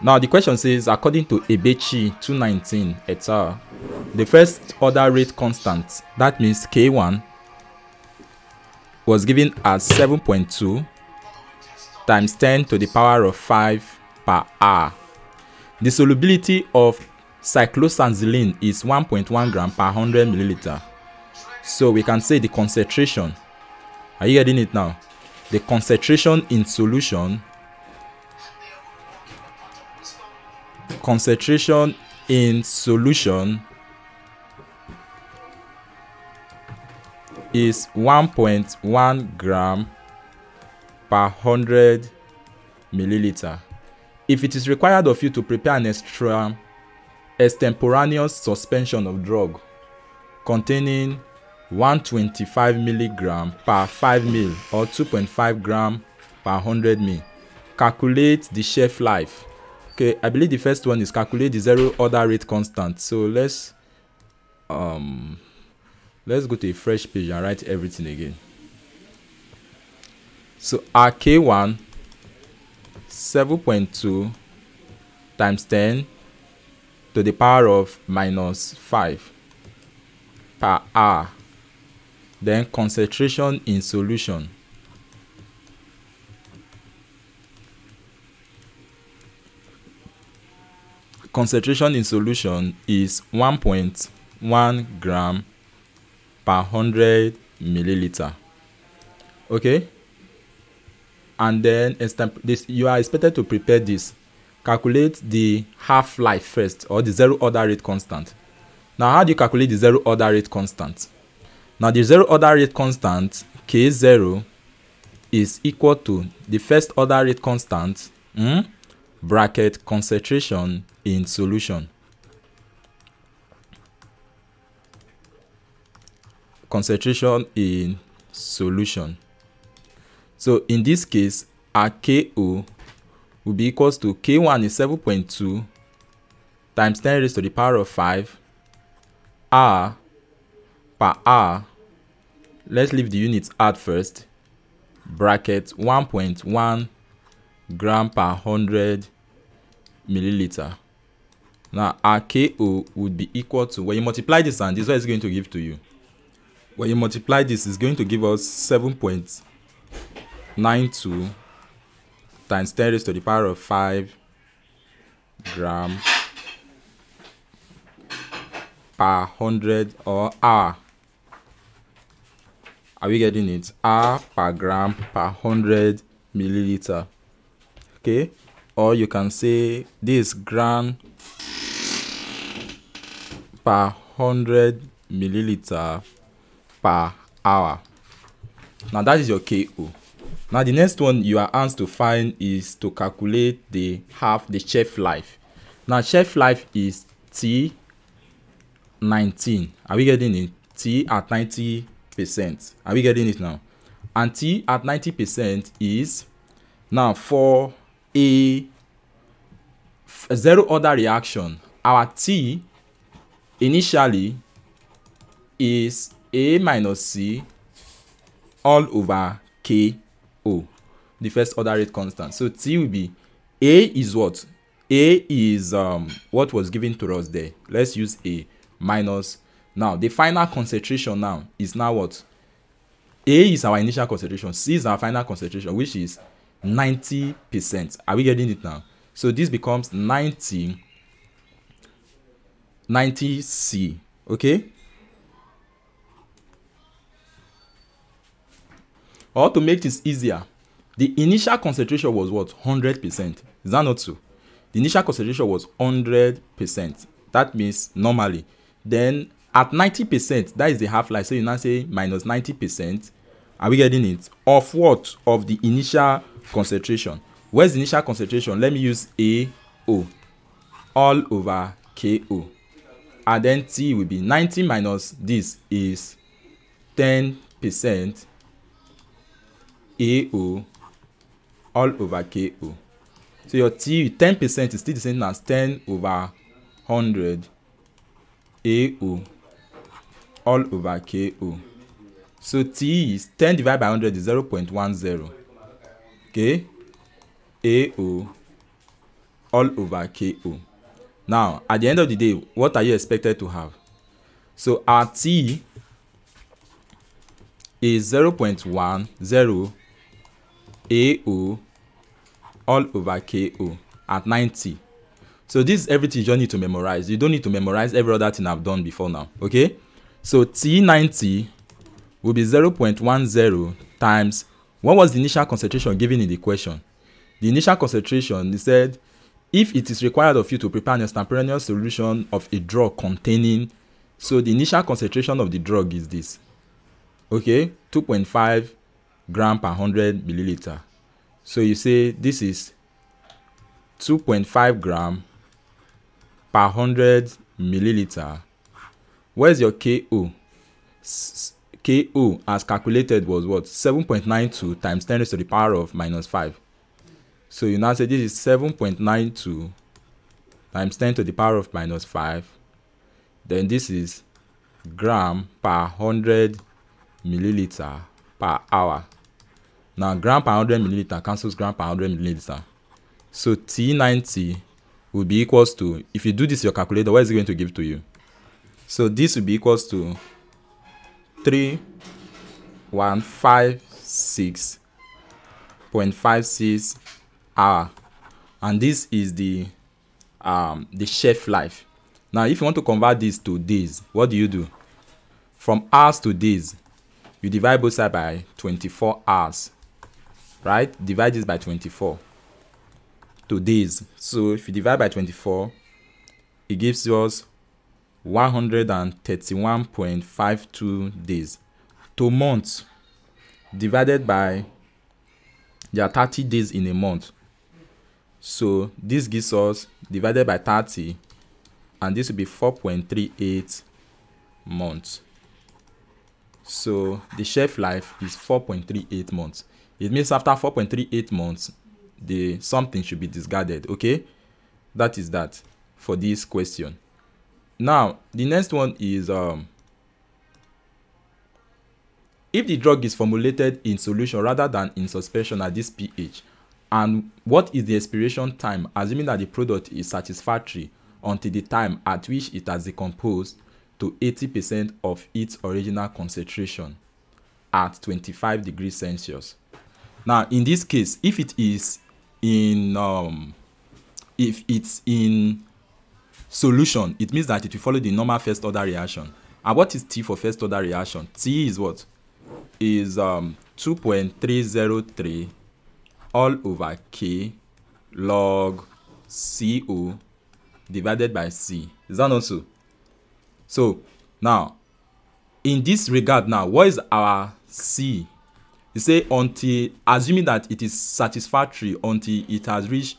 Now the question says, according to Ebechi 219 et al., the first order rate constant, that means K1, was given as 7.2 times 10 to the power of 5 per hour. The solubility of cyclosanzilline is 1.1 gram per 100 milliliter. So we can say the concentration. Are you getting it now? The concentration in solution concentration in solution is 1.1 gram per 100 milliliter. If it is required of you to prepare an extra extemporaneous suspension of drug containing 125 milligram per 5 mil or 2.5 gram per 100 mil, calculate the shelf life. Okay, I believe the first one is calculate the zero order rate constant. So let's um let's go to a fresh page and write everything again. So our k1 7.2 times 10 to the power of minus 5 per hour. Then concentration in solution concentration in solution is 1.1 gram per hundred milliliter. Okay and then this you are expected to prepare this. Calculate the half life first or the zero order rate constant. Now how do you calculate the zero order rate constant? Now the zero order rate constant k zero is equal to the first order rate constant mm, bracket concentration in solution concentration in solution. So in this case, our KO will be equals to K1 is 7.2 times 10 raised to the power of 5 R per R. Let's leave the units out first. Bracket 1.1 gram per 100 milliliter. Now our KO would be equal to, when you multiply this and this is what it's going to give to you? When you multiply this it's going to give us 7.92 times 10 raised to the power of 5 gram per 100 or hour. Are we getting it? R per gram per 100 milliliter. Okay? Or you can say this gram per 100 milliliter per hour. Now that is your KO. Now the next one you are asked to find is to calculate the half the shelf life. Now shelf life is T 19. Are we getting it? T at 90 percent. Are we getting it now? And T at 90 percent is now for a zero order reaction. Our T initially is a minus c all over k o the first order rate constant. So t will be a is what? A is um, what was given to us there. Let's use a minus now. The final concentration now is now what? A is our initial concentration. C is our final concentration which is 90 percent. Are we getting it now? So this becomes 90 90 c okay Or to make this easier, the initial concentration was what? 100%. Is that not so? The initial concentration was 100%. That means normally. Then at 90%, that is the half-life. So you now say minus 90%. Are we getting it? Of what? Of the initial concentration. Where's the initial concentration? Let me use AO all over KO. And then T will be 90 minus this is 10% AO all over KO. So your T 10% is still the same as 10 over 100 AO all over KO. So T is 10 divided by 100 is 0.10. Okay? AO all over ko now at the end of the day what are you expected to have? So our t is 0.10 ao all over ko at 90 so this is everything you just need to memorize. You don't need to memorize every other thing i've done before now okay? So t90 will be 0.10 times what was the initial concentration given in the question the initial concentration he said if it is required of you to prepare an extemporaneous solution of a drug containing so the initial concentration of the drug is this. Okay 2.5 gram per 100 milliliter. So you say this is 2.5 gram per 100 milliliter. Where's your ko ko as calculated was what? 7.92 times 10 raised to the power of minus 5 so you now say this is 7.92 times 10 to the power of minus 5 then this is gram per 100 milliliter per hour. Now gram per 100 milliliter cancels gram per 100 milliliter. So t90 will be equals to if you do this your calculator what is it going to give to you? So this will be equals to 3156.56 hour. And this is the um the shelf life. Now if you want to convert this to days what do you do? From hours to days you divide both sides by 24 hours right? Divide this by 24 to days. So if you divide by 24 it gives us 131.52 days. To months divided by there are 30 days in a month so this gives us divided by 30 and this will be 4.38 months. So the shelf life is 4.38 months. It means after 4.38 months the something should be discarded okay? That is that for this question. Now the next one is um if the drug is formulated in solution rather than in suspension at this pH and what is the expiration time assuming that the product is satisfactory until the time at which it has decomposed to 80% of its original concentration at 25 degrees Celsius. Now, in this case, if it is in um, if it's in solution, it means that it will follow the normal first order reaction. And what is T for first order reaction? T is what? Is um 2.303 all over K log CO divided by C. Is that not so? So now, in this regard now, what is our C? You say until, assuming that it is satisfactory until it has reached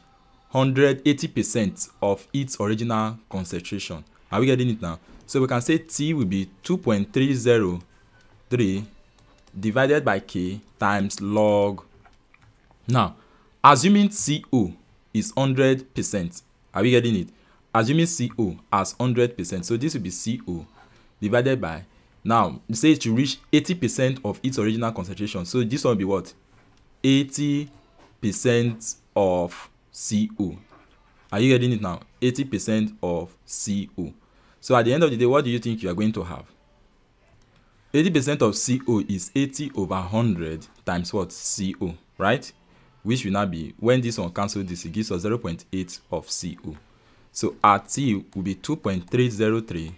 180% of its original concentration. Are we getting it now? So we can say T will be 2.303 divided by K times log. Now, assuming CO is 100%, are we getting it? Assuming CO as 100%, so this will be CO divided by, now, it should reach 80% of its original concentration. So this one will be what? 80% of CO. Are you getting it now? 80% of CO. So at the end of the day, what do you think you are going to have? 80% of CO is 80 over 100 times what? CO, right? Which will now be, when this one cancels this, it gives us 0.8 of CO. So our T will be 2.303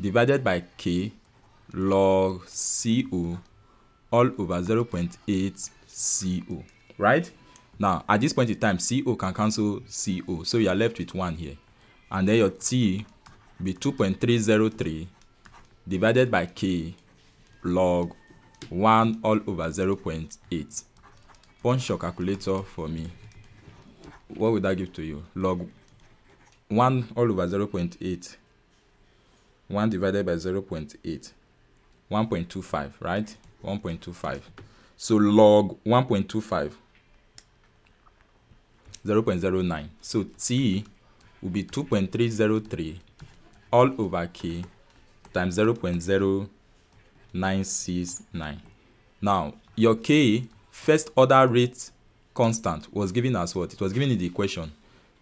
divided by K log CO all over 0.8 CO, right? Now, at this point in time, CO can cancel CO, so you are left with 1 here. And then your T will be 2.303 divided by K log 1 all over 0.8. Punch your calculator for me. What would that give to you? Log 1 all over 0.8. 1 divided by 0.8. 1.25, right? 1.25. So log 1.25 0.09. So T will be 2.303 all over K times 0.0969. Now, your K first order rate constant was given as what? It was given in the equation.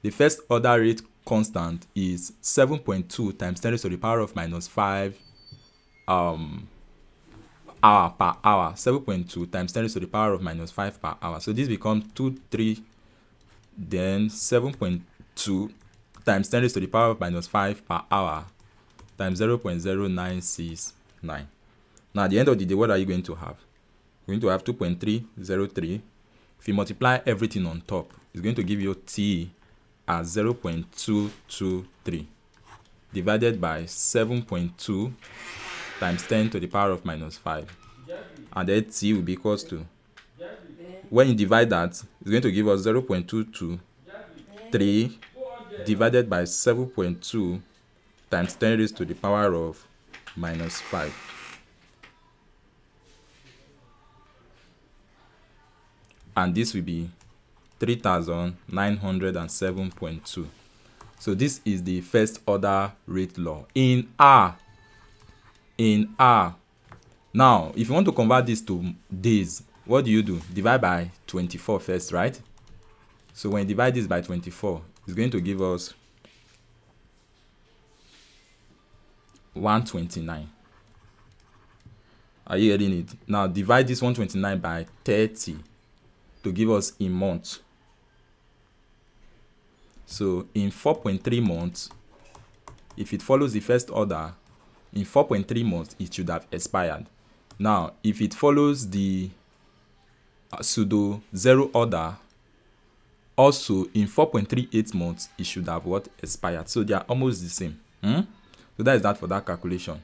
the first order rate constant is 7.2 times 10 to the power of minus 5 um, hour per hour 7.2 times 10 to the power of minus 5 per hour so this becomes 2 3 then 7.2 times 10 to the power of minus 5 per hour times 0.0969 now at the end of the day what are you going to have going to have 2.303 if you multiply everything on top it's going to give you t as 0.223 divided by 7.2 times 10 to the power of minus 5 and then t will be equals to when you divide that it's going to give us 0.223 divided by 7.2 times 10 raised to the power of minus 5 and this will be 3907.2 so this is the first order rate law in r in r now if you want to convert this to days what do you do? Divide by 24 first right? So when you divide this by 24 it's going to give us 129 are you hearing it? Now divide this 129 by 30 to give us in months. So in 4.3 months if it follows the first order in 4.3 months it should have expired. Now if it follows the uh, pseudo zero order also in 4.38 months it should have what? Expired. So they are almost the same. Hmm? so that is that for that calculation